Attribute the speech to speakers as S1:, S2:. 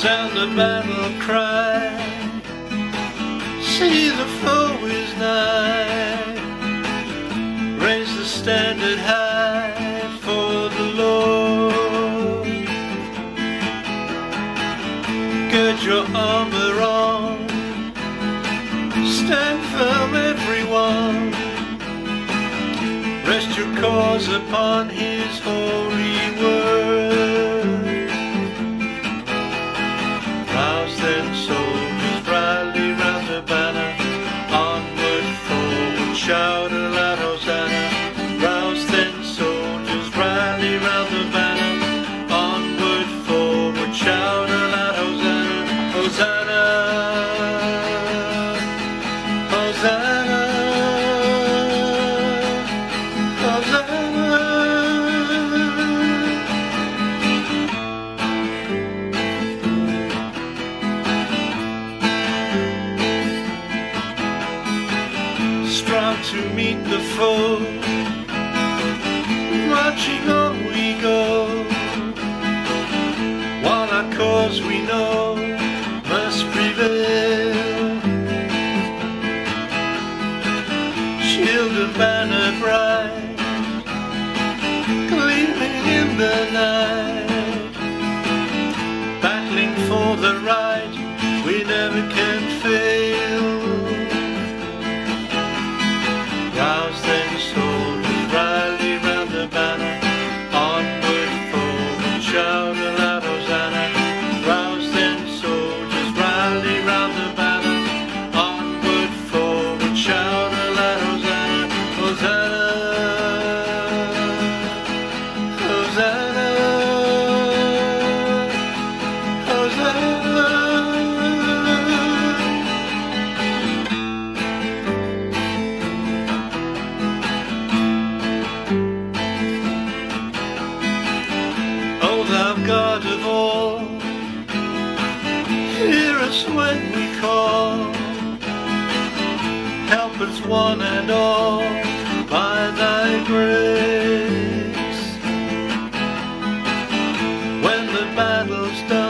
S1: sound the battle cry. See the foe is nigh. Raise the standard high for the Lord. Gird your armor on. Stand firm, everyone. Rest your cause upon His holy to meet the foe, marching on we go. While our cause we know Shield and banner bright, us when we call. Help us one and all by thy grace. When the battle's done.